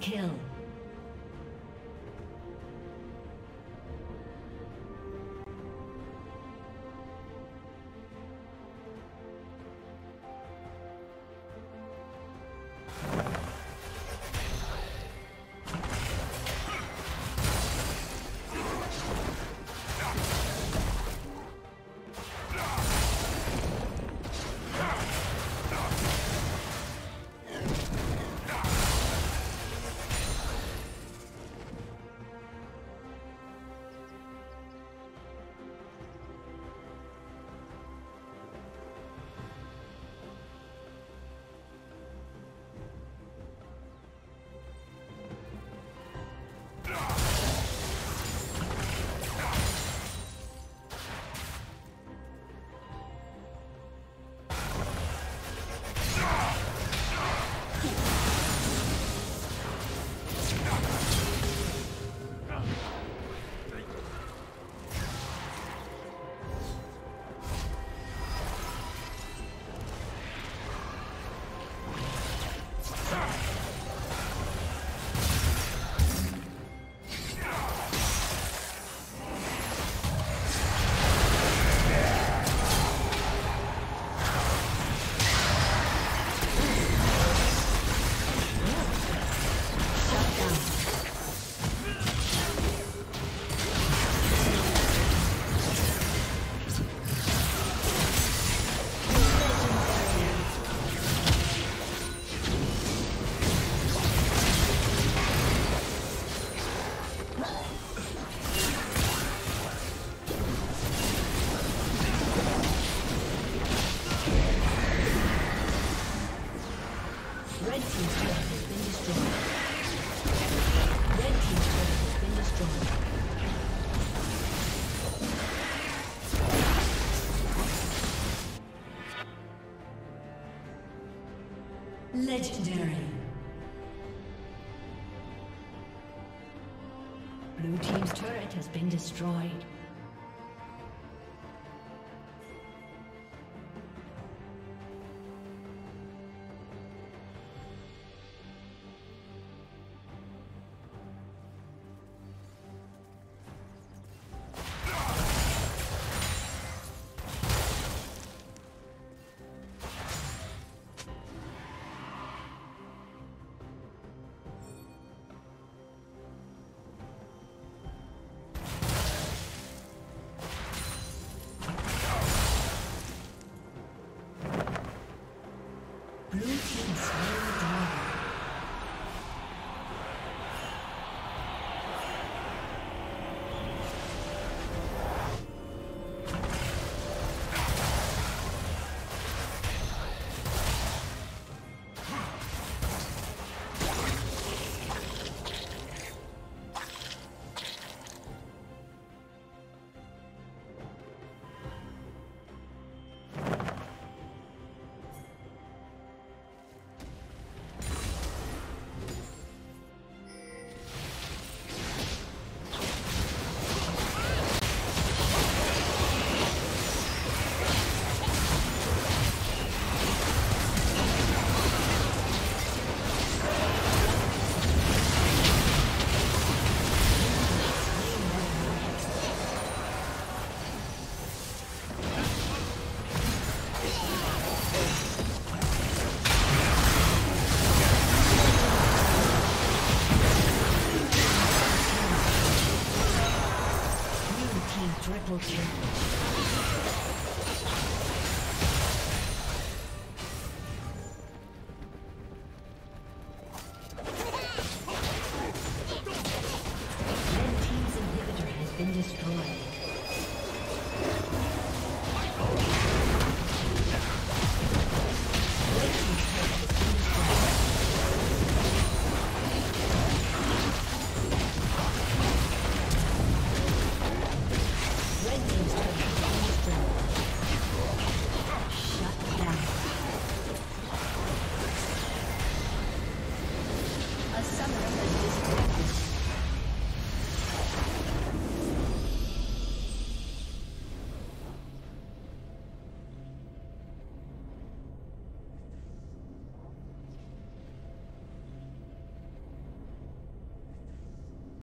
Kill. Destroyed.